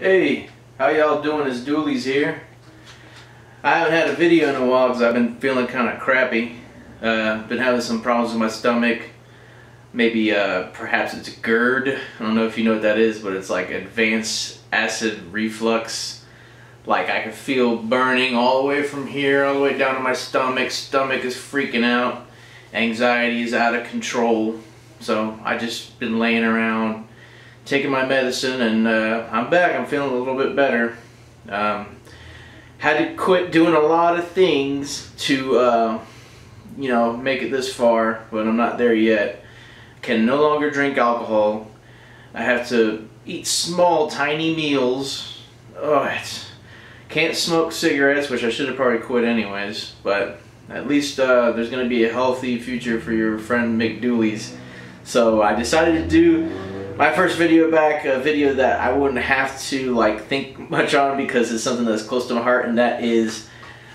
Hey, how y'all doing? It's Dooley's here. I haven't had a video in a while because I've been feeling kind of crappy. Uh, been having some problems with my stomach. Maybe uh, perhaps it's GERD. I don't know if you know what that is, but it's like advanced acid reflux. Like I can feel burning all the way from here, all the way down to my stomach. Stomach is freaking out. Anxiety is out of control. So I just been laying around taking my medicine and uh, I'm back. I'm feeling a little bit better. Um, had to quit doing a lot of things to, uh, you know, make it this far, but I'm not there yet. Can no longer drink alcohol. I have to eat small, tiny meals. Oh, it's, can't smoke cigarettes, which I should have probably quit anyways, but at least uh, there's going to be a healthy future for your friend Mic Dooley's. So I decided to do my first video back, a video that I wouldn't have to like think much on because it's something that's close to my heart, and that is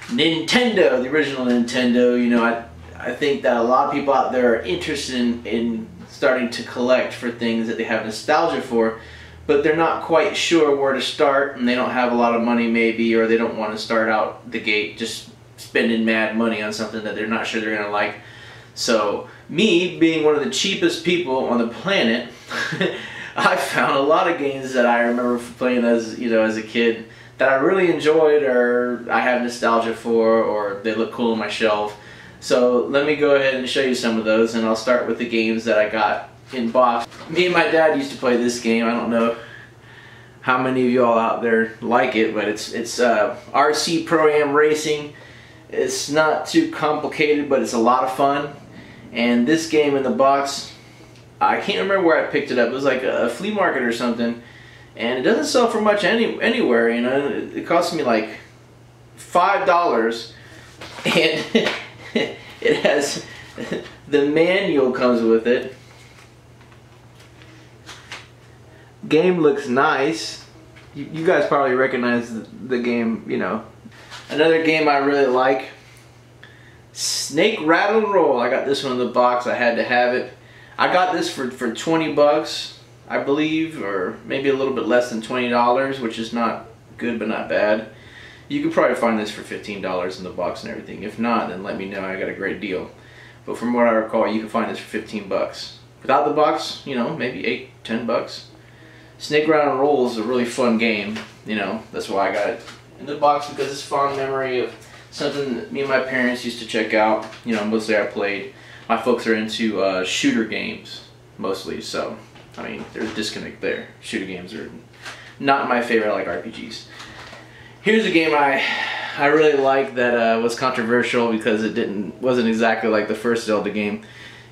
Nintendo, the original Nintendo. You know, I I think that a lot of people out there are interested in, in starting to collect for things that they have nostalgia for, but they're not quite sure where to start, and they don't have a lot of money maybe, or they don't want to start out the gate just spending mad money on something that they're not sure they're gonna like. So me being one of the cheapest people on the planet, I found a lot of games that I remember playing as you know as a kid that I really enjoyed or I have nostalgia for or they look cool on my shelf. So let me go ahead and show you some of those and I'll start with the games that I got in box. Me and my dad used to play this game. I don't know how many of y'all out there like it, but it's it's uh, RC Pro Am Racing. It's not too complicated, but it's a lot of fun. And this game in the box, I can't remember where I picked it up. It was like a, flea market or something. And it doesn't sell for much any anywhere, you know. It, cost me like $5. And it has, the manual comes with it. Game looks nice. You, you guys probably recognize the, the game, you know. Another game I really like Snake Rattle and Roll. I got this one in the box. I had to have it. I got this for, for 20 bucks, I believe, or maybe a little bit less than $20, which is not good but not bad. You could probably find this for $15 in the box and everything. If not, then let me know. I got a great deal. But from what I recall, you can find this for 15 bucks. Without the box, you know, maybe 8, 10 bucks. Snake Rattle and Roll is a really fun game. You know, that's why I got it in the box because it's fond memory of something that me and my parents used to check out. You know, mostly I played. My folks are into uh, shooter games mostly, so I mean, there's a disconnect there. Shooter games are not my favorite. I like RPGs. Here's a game I I really like that uh, was controversial because it didn't wasn't exactly like the first Zelda game.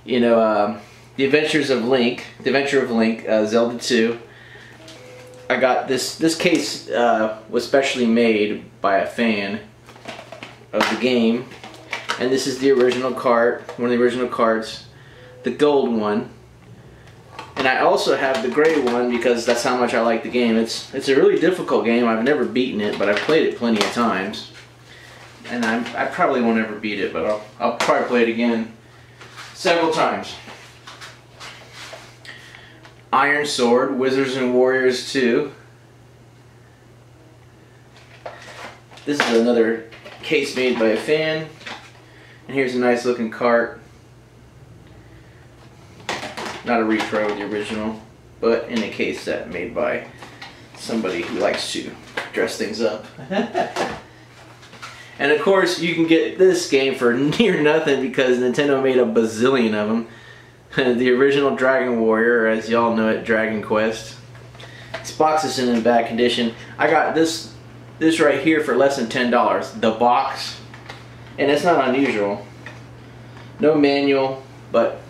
You know, uh, The Adventures of Link, The Adventure of Link, uh, Zelda 2. I got this. This case uh, was specially made by a fan of the game. And this is the original card, one of the original cards, the gold one. And I also have the gray one because that's how much I like the game. It's it's a really difficult game. I've never beaten it, but I've played it plenty of times. And I'm, I probably won't ever beat it, but I'll, I'll probably play it again several times. Iron Sword, Wizards and Warriors 2. This is another case made by a fan. And here's a nice looking cart. Not a repro, of the original, but in a case set made by somebody who likes to dress things up. and of course, you can get this game for near nothing because Nintendo made a bazillion of them. the original Dragon Warrior, as y'all know it, Dragon Quest. This box is in bad condition. I got this this right here for less than $10. The box, and it's not unusual. No manual, but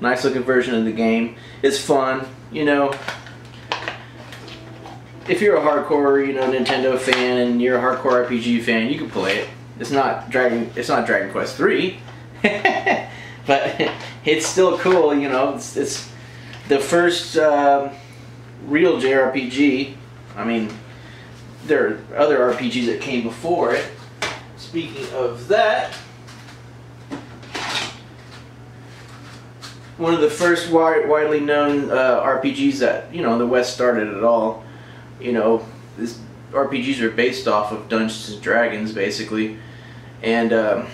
nice looking version of the game. It's fun, you know. If you're a hardcore, you know, Nintendo fan and you're a hardcore RPG fan, you can play it. It's not Dragon. It's not Dragon Quest three, but it's still cool. You know, it's, it's the first uh, real JRPG. I mean, there are other RPGs that came before it. Speaking of that, one of the first wide, widely known uh, RPGs that you know the West started at all. You know, this RPGs are based off of Dungeons and Dragons, basically, and um,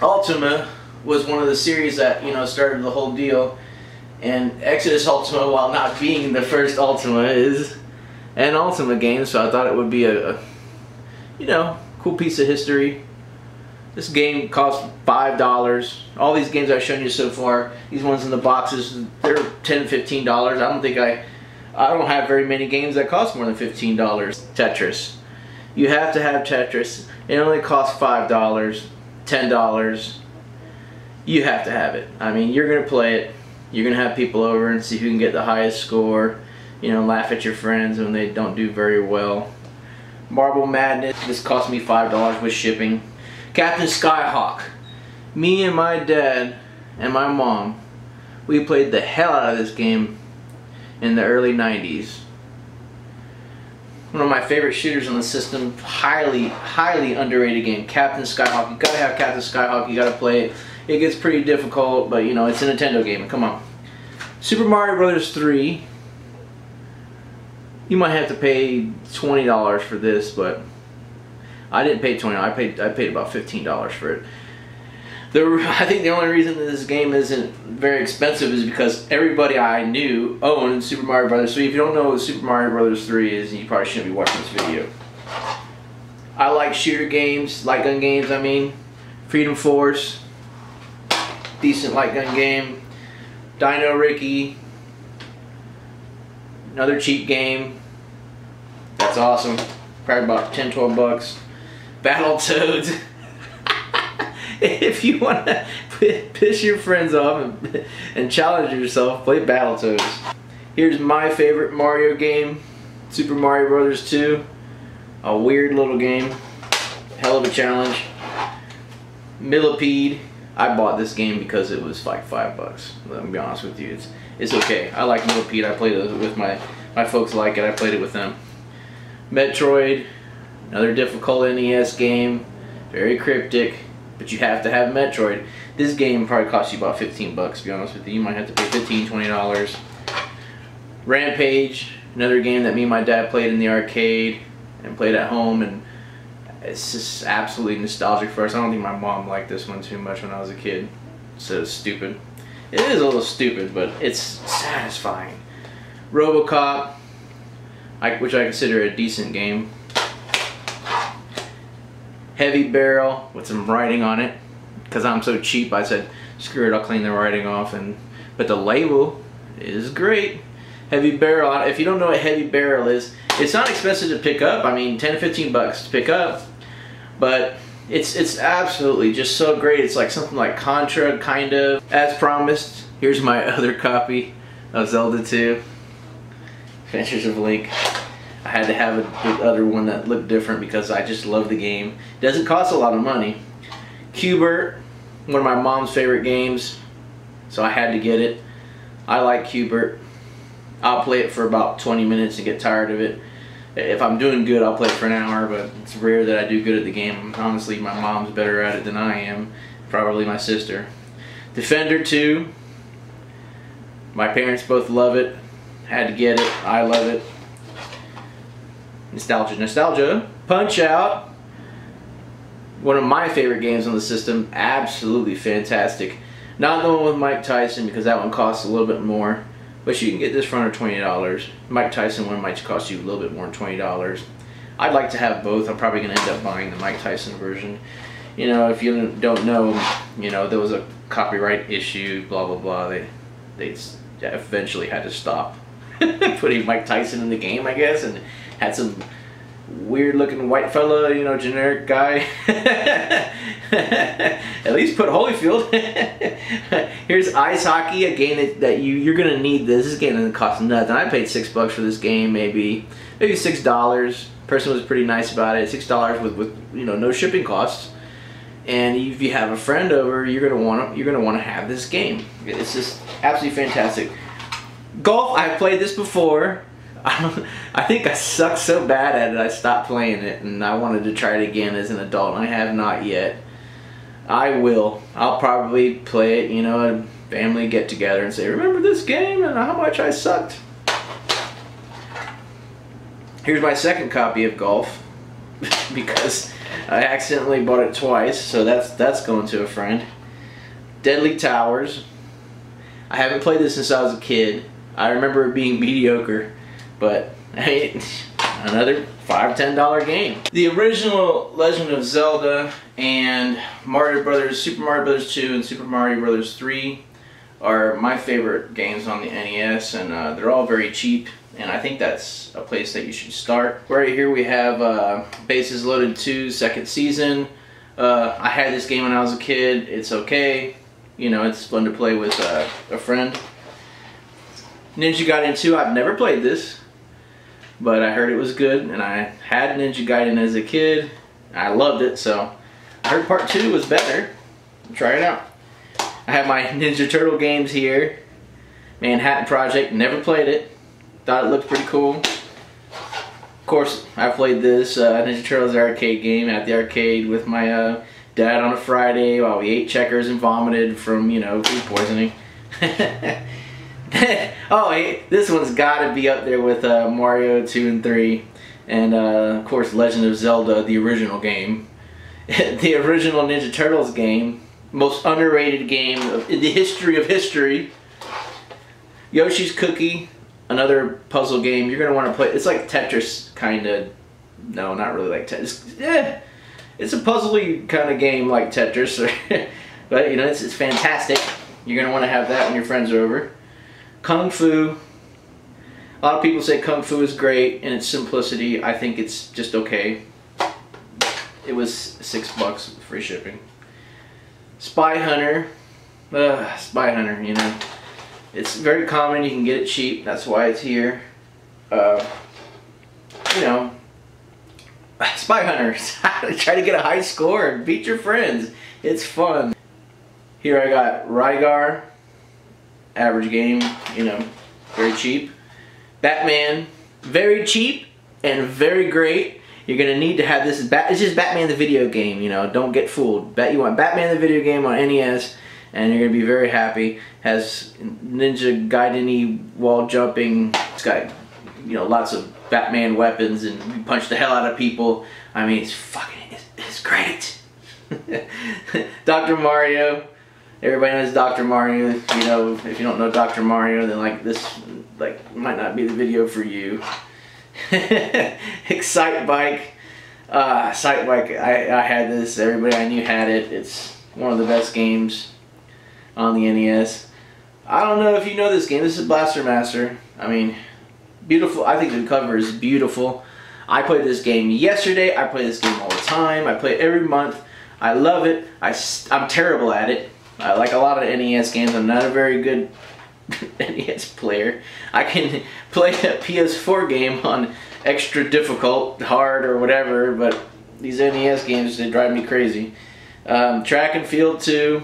Ultima was one of the series that you know started the whole deal. And Exodus Ultima, while not being the first Ultima, is an Ultima game, so I thought it would be a, a you know, cool piece of history. This game cost five dollars. All these games I've shown you so far, these ones in the boxes, they're 10 15 dollars. I don't think I I don't have very many games that cost more than $15. Tetris. You have to have Tetris. It only costs $5, $10. You have to have it. I mean, you're to play it. You're to have people over and see who can get the highest score. You know, laugh at your friends when they don't do very well. Marble Madness. This cost me $5 with shipping. Captain Skyhawk. Me and my dad and my mom, we played the hell out of this game in the early 90s. One of my favorite shooters on the system, highly, highly underrated game. Captain Skyhawk. You gotta have Captain Skyhawk, you gotta play it. It gets pretty difficult, but you know, it's a Nintendo game, come on. Super Mario Brothers 3. You might have to pay $20 for this, but I didn't pay 20 I paid I paid about $15 for it. The, I think the only reason that this game isn't very expensive is because everybody I knew owned Super Mario Brothers 3. If you don't know what Super Mario Brothers 3 is, you probably shouldn't be watching this video. I like shooter games, light gun games, I mean. Freedom Force, decent light gun game. Dino Riki, another cheap game. That's awesome. Probably about 10, 12 bucks. Battletoads. if you want to piss your friends off and, and challenge yourself, play Battletoads. Here's my favorite Mario game, Super Mario Brothers 2. A weird little game. Hell of a challenge. Millipede. I bought this game because it was like five bucks. Let me be honest with you. It's it's okay. I like Millipede. I played it with my my folks like it. I played it with them. Metroid. Another difficult NES game. Very cryptic but you have to have Metroid. This game probably cost you about 15 bucks, to be honest with you. You might have to pay 15 $20. Rampage, another game that me and my dad played in the arcade and played at home, and it's just absolutely nostalgic for us. I don't think my mom liked this one too much when I was a kid. So stupid. It is a little stupid, but it's satisfying. Robocop, which I consider a decent game. Heavy barrel with some writing on it. Because I'm so cheap I said screw it I'll clean the writing off and but the label is great. Heavy barrel if you don't know what heavy barrel is it's not expensive to pick up. I mean 10 15 bucks to pick up but it's it's absolutely just so great it's like something like Contra kind of as promised here's my other copy of Zelda 2 Adventures of Link I had to have a, other one that looked different because I just love the game. It doesn't cost a lot of money. Q*bert, one of my mom's favorite games, so I had to get it. I like Q*bert. I'll play it for about 20 minutes and get tired of it. If I'm doing good, I'll play for an hour, but it's rare that I do good at the game. Honestly, my mom's better at it than I am. Probably my sister. Defender 2. My parents both love it. Had to get it. I love it. Nostalgia, nostalgia. Punch Out. One of my favorite games on the system. Absolutely fantastic. Not the one with Mike Tyson because that one costs a little bit more. But you can get this for under $20. Mike Tyson one might cost you a little bit more than $20. I'd like to have both. I'm probably going to end up buying the Mike Tyson version. You know, if you don't know, you know, there was a copyright issue, blah, blah, blah. They, they eventually had to stop putting Mike Tyson in the game, I guess, and had some weird looking white fella, you know, generic guy. At least put Holyfield. Here's ice hockey, a game that, you, you're gonna need this. This game doesn't cost nothing. I paid six bucks for this game, maybe maybe six dollars. Person was pretty nice about it. Six dollars with, with you know no shipping costs. And if you have a friend over, you're gonna want to you're gonna want to have this game. It's just absolutely fantastic. Golf, I've played this before. I think I sucked so bad at it I stopped playing it and I wanted to try it again as an adult. and I have not yet. I will. I'll probably play it, you know, a family get together and say, remember this game and how much I sucked? Here's my second copy of Golf because I accidentally bought it twice, so that's that's going to a friend. Deadly Towers. I haven't played this since I was a kid. I remember it being mediocre, but hey, another five ten dollar game. The original Legend of Zelda and Mario Brothers, Super Mario Brothers 2 and Super Mario Brothers 3 are my favorite games on the NES and uh, they're all very cheap and I think that's a place that you should start. Right here we have uh, Bases Loaded 2 second season. Uh, I had this game when I was a kid. It's okay. You know, it's fun to play with uh, a friend. Ninja Gaiden 2, I've never played this, but I heard it was good, and I had Ninja Gaiden as a kid. I loved it, so I heard part 2 was better. Try it out. I have my Ninja Turtle games here. Manhattan Project, never played it. Thought it looked pretty cool. Of course, I played this uh, Ninja Turtles arcade game at the arcade with my uh, dad on a Friday while we ate checkers and vomited from, you know, food poisoning. oh, hey, this one's got to be up there with uh, Mario 2 and 3. And, uh, of course, Legend of Zelda, the original game. the original Ninja Turtles game. Most underrated game in the history of history. Yoshi's Cookie, another puzzle game. You're going to want to play. It's like Tetris, kind of. No, not really like Tetris. Yeah, it's a puzzly kind of game like Tetris. but, you know, it's, it's fantastic. You're going to want to have that when your friends are over. Kung Fu. A lot of people say Kung Fu is great in its simplicity. I think it's just okay. It was six bucks free shipping. Spy Hunter. Uh, Spy Hunter, you know. It's very common. You can get it cheap. That's why it's here. Uh, you know, Spy Hunters. Try to get a high score and beat your friends. It's fun. Here I got Rygar. Average game, you know, very cheap. Batman, very cheap and very great. You're gonna need to have this. It's just Batman the video game, you know. Don't get fooled. Bet you want Batman the video game on NES and you're gonna be very happy. Has Ninja Gaiden wall jumping. It's got you know lots of Batman weapons and you punch the hell out of people. I mean, it's fucking it's, it's great. Dr. Mario. Everybody knows Dr. Mario. You know, if you don't know Dr. Mario, then like this like might not be the video for you. Excitebike. Uh, Excitebike, I, I had this. Everybody I knew had it. It's one of the best games on the NES. I don't know if you know this game. This is Blaster Master. I mean, beautiful. I think the cover is beautiful. I played this game yesterday. I play this game all the time. I play it every month. I love it. I, I'm terrible at it. I like a lot of NES games. I'm not a very good NES player. I can play a PS4 game on extra difficult, hard, or whatever, but these NES games, they drive me crazy. Um, track and Field 2,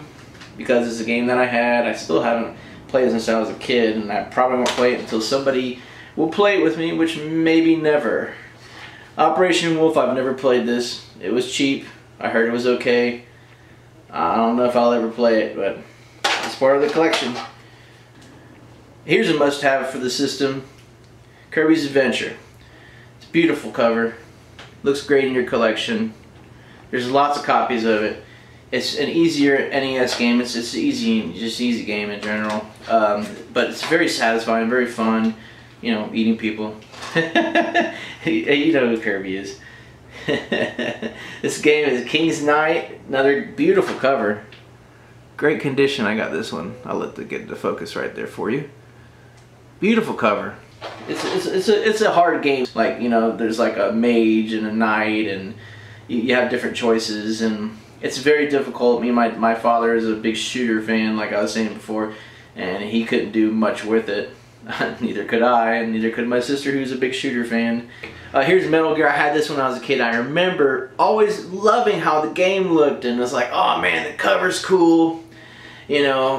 because it's a game that I had. I still haven't played since I was a kid, and I probably won't play it until somebody will play it with me, which maybe never. Operation Wolf, I've never played this. It was cheap. I heard it was okay. I don't know if I'll ever play it, but it's part of the collection. Here's a must-have for the system. Kirby's Adventure. It's a beautiful cover. Looks great in your collection. There's lots of copies of it it's an easier NES game. It's it's easy, just easy game in general. Um, but it's very satisfying, very fun. You know, eating people. you know who Kirby is. this game is King's Knight. Another beautiful cover. Great condition. I got this one. I'll let the get the focus right there for you. Beautiful cover. It's it's it's a it's a hard game. Like you know, there's like a mage and a knight, and you, you have different choices and it's very difficult. Me my, my father is a big shooter fan, like I was saying before, and he couldn't do much with it. neither could I, and neither could my sister, who's a big shooter fan. Uh, here's Metal Gear. I had this when I was a kid. I remember always loving how the game looked, and it's like, oh man, the cover's cool. You know,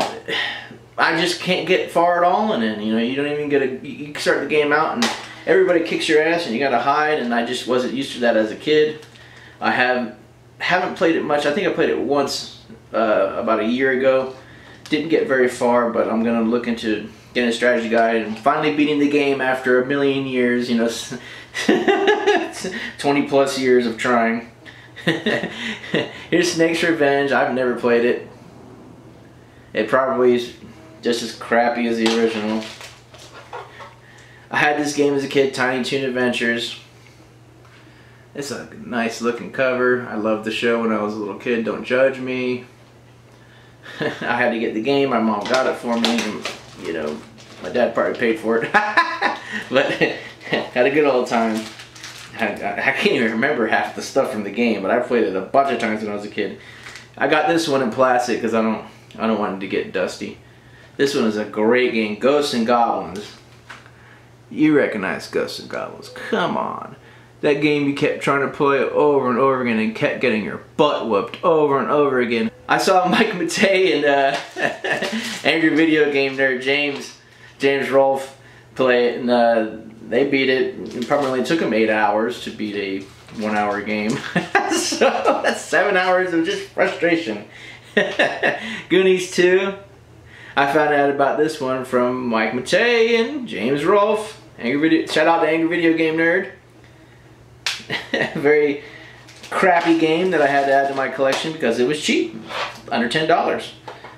I just can't get far at all in it. You know, you don't even get a. You start the game out, and everybody kicks your ass, and you got to hide. And I just wasn't used to that as a kid. I have haven't played it much. I think I played it once uh, about a year ago. didn't get very far, but I'm gonna look into getting a strategy guide and finally beating the game after a million years. You know, 20 plus years of trying. Here's Snake's Revenge. I've never played it. It probably is just as crappy as the original. I had this game as a kid, Tiny Toon Adventures. It's a nice looking cover. I loved the show when I was a little kid. Don't judge me. I had to get the game. My mom got it for me. You know, my dad probably paid for it. but had a good old time. I, I can't even remember half the stuff from the game, but I played it a bunch of times when I was a kid. I got this one in plastic because I don't I don't want it to get dusty. This one is a great game. Ghosts and Goblins. You recognize Ghosts and Goblins. Come on. That game you kept trying to play over and over again and kept getting your butt whooped over and over again. I saw Mike Matei and uh, Angry Video Game Nerd James, James Rolfe play it and uh, they beat it. It probably took them eight hours to beat a one hour game. so that's seven hours of just frustration. Goonies 2. I found out about this one from Mike Matei and James Rolfe. Angry Video, shout out to Angry Video Game Nerd. Very crappy game that I had to add to my collection because it was cheap. Under $10.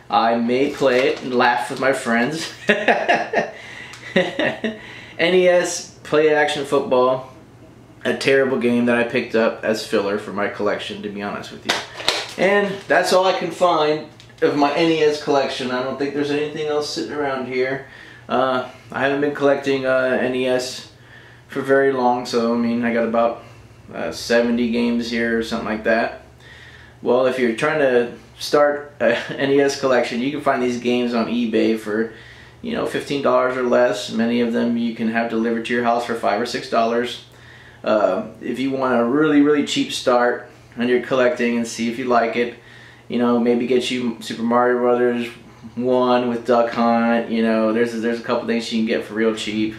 I may play it and laugh with my friends. NES Play Action Football. A terrible game that I picked up as filler for my collection, to be honest with you. And that's all I can find of my NES collection. I don't think there's anything else sitting around here. Uh, I haven't been collecting uh, NES for very long, so I mean, I got about uh, 70 games here or something like that. Well, if you're trying to start a NES collection, you can find these games on eBay for you know, $15 or less. Many of them you can have delivered to your house for 5 or $6. Uh, if you want a really, really cheap start on your collecting and see if you like it, you know, maybe get you Super Mario Brothers 1 with Duck Hunt, you know, there's, there's a couple things you can get for real cheap.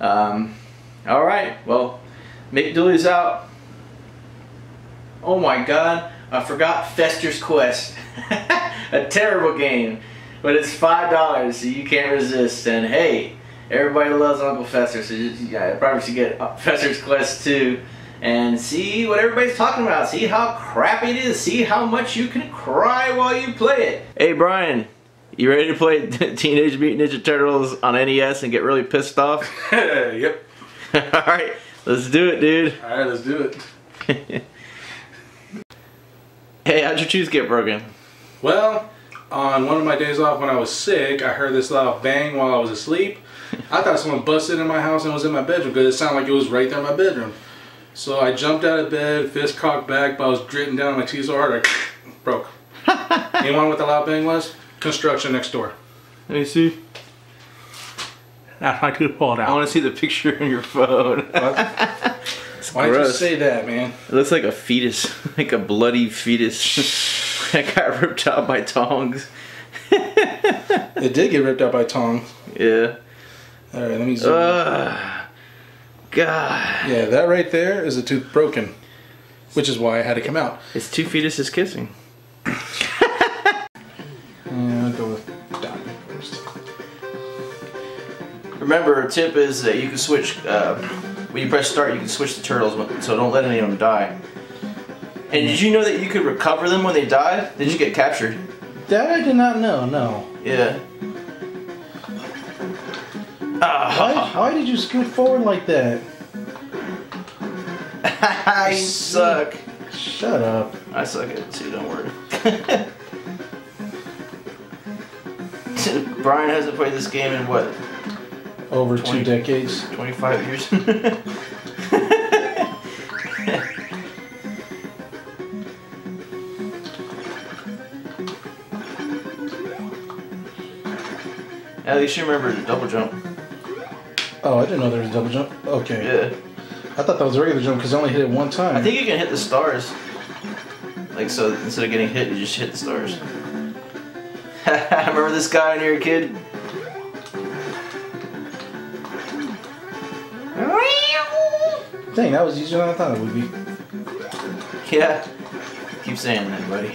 Um, Alright, well, Mic Dooley's out. Oh my god, I forgot Fester's Quest. a terrible game. But it's five dollars, so you can't resist. And hey, everybody loves Uncle Fester, so just, yeah, probably should get Fester's Quest too. and see what everybody's talking about. See how crappy it is. See how much you can cry while you play it. Hey Brian, you ready to play Teenage Mutant Ninja Turtles on NES and get really pissed off? yep. Alright, let's do it, dude. Alright, let's do it. hey, how'd your tooth get broken? Well, on one of my days off when I was sick, I heard this loud bang while I was asleep. I thought someone busted in my house and was in my bedroom because it sounded like it was right there in my bedroom. So I jumped out of bed, fist cocked back, but I was gritting down my teeth so hard I broke. you know what the loud bang was? Construction next door. Let me see. That's my tooth pulled out. I want to see the picture on your phone. Why did you say that, man? It looks like a fetus, like a bloody fetus. that got ripped out by tongs. it did get ripped out by tongs. Yeah. All right, let me zoom. Uh, God. Yeah, that right there is a tooth broken, which is why I had to come out. It's two fetuses kissing. yeah, I'll go with first. Remember, a tip is that you can switch. Uh, when you press start, you can switch the turtles, so don't let any of them die. And did you know that you could recover them when they died? Did you get captured? That I did not know, no. Yeah. Why, why did you scoot forward like that? I suck. Shut up. I suck at it too, don't worry. Brian hasn't played this game in what? Over 20, two decades. 25 years. At least you remember the double jump. Oh, I didn't know there was a double jump. Okay. Yeah. I thought that was a regular jump because I only hit it one time. I think you can hit the stars. Like so, instead of getting hit, you just hit the stars. I remember this guy when you were a kid? Dang, that was easier than I thought it would be. Yeah. Keep saying that, buddy.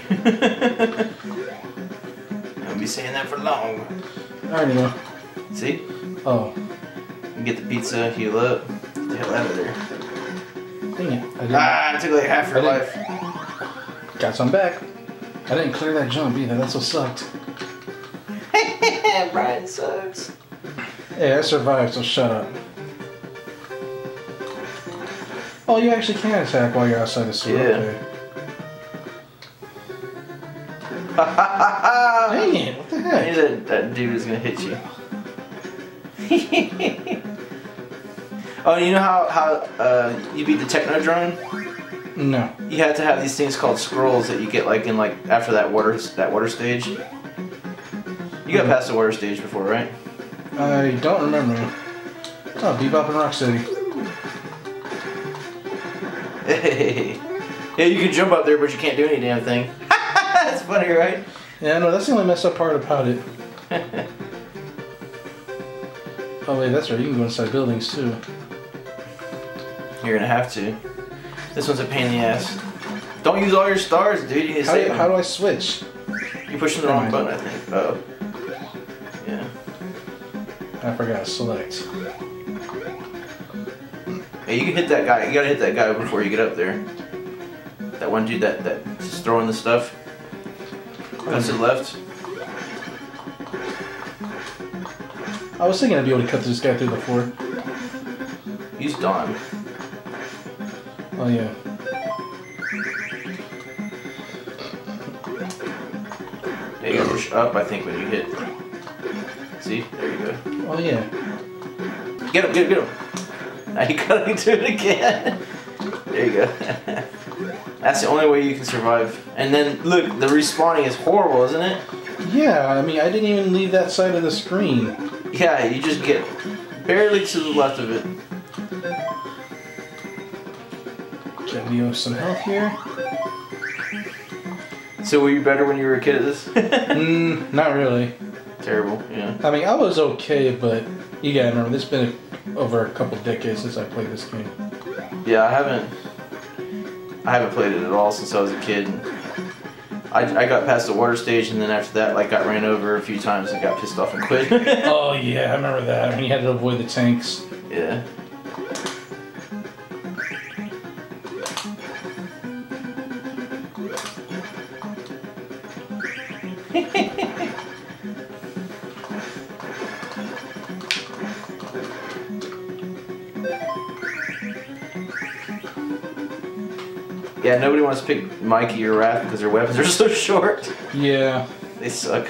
I'll be saying that for long. I already know. See? Oh, You get the pizza, heal up. Get the hell out of there. dang it. I Ah, it took like half your life. got some back. I didn't clear that jump either. That's what sucked. Brian sucks. Hey, I survived, so shut up. Oh, you actually can attack while you're outside the suit. Yeah. Okay. Dang it! What the I heck? knew that, that dude is gonna hit you. oh, you know how, how uh, you beat the Technodrome? No. You had to have these things called scrolls that you get like in like after that water that water stage. You got past the water stage before, right? I don't remember. Oh, Bebop and Rocksteady. Hey. Yeah, you can jump up there, but you can't do any damn thing. That's funny, right? Yeah, no, that's the only messed up part about it. Oh wait, that's right. You can go inside buildings too. You're gonna have to. This one's a pain in the ass. Don't use all your stars, dude. You need to How save do, them. how do I switch? You're pushing the wrong mind. button, I think. Oh. Yeah. I forgot. Select. Yeah, you can hit that guy. You gotta hit that guy before you get up there. That one dude that that's throwing the stuff. That's to the left. I was thinking I'd be able to cut this guy through the floor. Use Don. Oh yeah. Yeah, you gotta push up, I think, when you hit. See? There you go. Oh yeah. Get him, get him, get him. Now you gotta do it again. There you go. That's the only way you can survive. And then, look, the respawning is horrible, isn't it? Yeah. I mean, I didn't even leave that side of the screen. Yeah, you just get barely to the left of it. Get Leo some health here. So were you better when you were a kid at this? mm, not really. Terrible, yeah. I mean, I was okay, but you gotta remember, this has been over a couple decades since I played this game. Yeah, I haven't. I haven't played it at all since I was a kid. I, I got past the water stage, and then after that, like, got ran over a few times and got pissed off and quit. Oh yeah, I remember that. When you had to avoid the tanks. yeah. Yeah, nobody wants to pick Mikey or Raph because their weapons are so short. Yeah. They suck.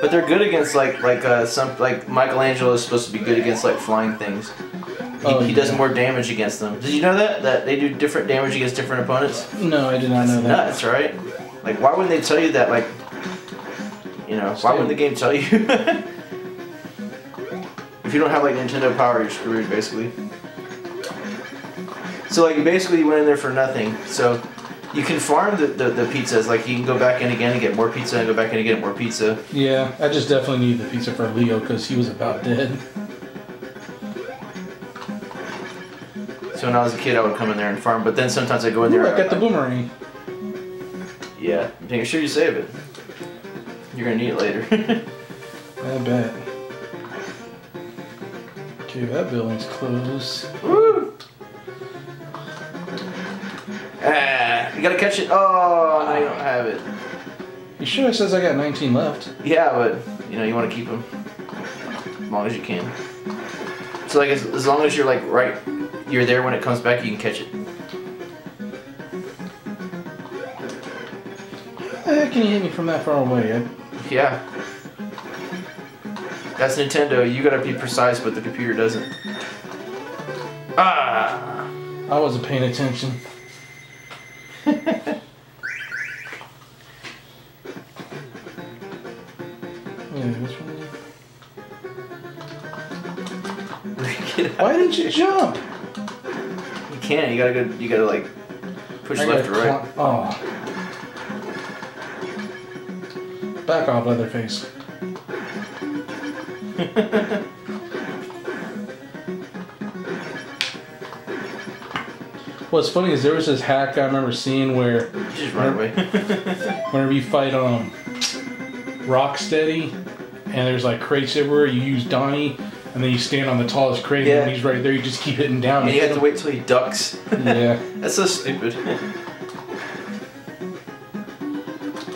But they're good against like like uh, some like Michelangelo is supposed to be good against like flying things. He, Oh, he does more damage against them. Did you know that that they do different damage against different opponents? No, I did not know that. Nuts, right? Like, why wouldn't they tell you that? Like, you know, why wouldn't the game tell you? if you don't have like Nintendo Power, you're screwed basically. So like, you basically went in there for nothing. So you can farm the, the, the pizzas. Like, you can go back in again and get more pizza, and go back in and get more pizza. Yeah, I just definitely need the pizza for Leo because he was about dead. So when I was a kid, I would come in there and farm. But then sometimes I go in Ooh, there. I got the boomerang. Yeah, make sure you save it. You're gonna need it later. I bet. Okay, that building's closed. Woo! You gotta catch it. Oh, no, you don't have it. You sure it says I got 19 left? Yeah, but you know you want to keep them as long as you can. So like as, as long as you're like right, you're there when it comes back, you can catch it. How the heck can you hit me from that far away? I, Yeah. That's Nintendo. You gotta be precise, but the computer doesn't. Ah. I wasn't paying attention. Get out. Why didn't you jump? You can't. You gotta go. You gotta like push I left or gotta right. cl- Oh. Back off, Leatherface. What's funny is there was this hack I remember seeing where just run away. whenever you fight um Rocksteady, and there's like crates everywhere. You use Donnie, and then you stand on the tallest crate, Yeah. and he's right there. You just keep hitting down. And you have to wait till he ducks. Yeah. That's so stupid.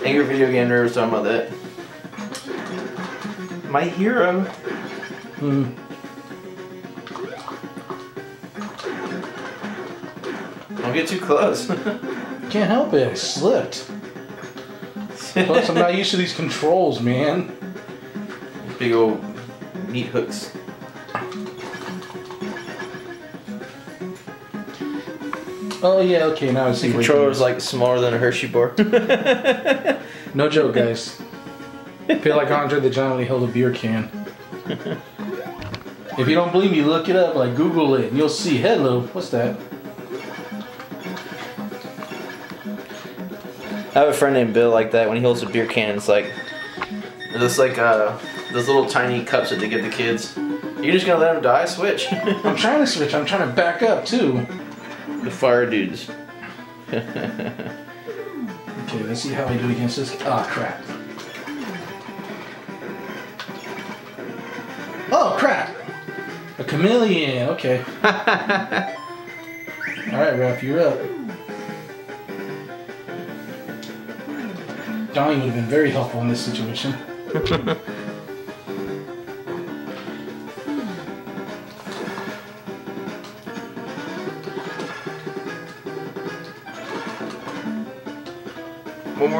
Angry video game nerds talking about that. My hero. Hmm. Don't get too close. Can't help it. I slipped. Plus, I'm not used to these controls, man. Big old meat hooks. Oh yeah, okay. Now I see. The what you controller's like smaller than a Hershey bar. No joke, guys. I feel like Andre the Giant when he held a beer can. if you don't believe me, look it up. Like Google it, and you'll see. Hello, what's that? I have a friend named Bill like that. When he holds a beer can, it's like it's like uh, those little tiny cups that they give the kids. You just gonna let him die? Switch. I'm trying to switch. I'm trying to back up too. the fire dudes. Okay, let's see how I do against this. Ah, crap. Oh, crap! A chameleon. Okay. All right, Raph, you're up. Donnie would have been very helpful in this situation.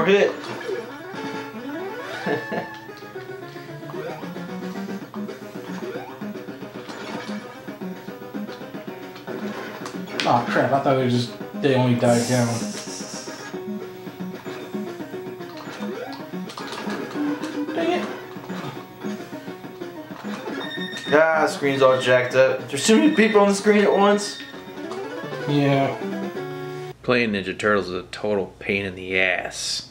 more hit. Oh crap! I thought they just they only died down. Dang it! Ah, screen's all jacked up. There's too many people on the screen at once. Yeah. Playing Ninja Turtles is a total pain in the ass.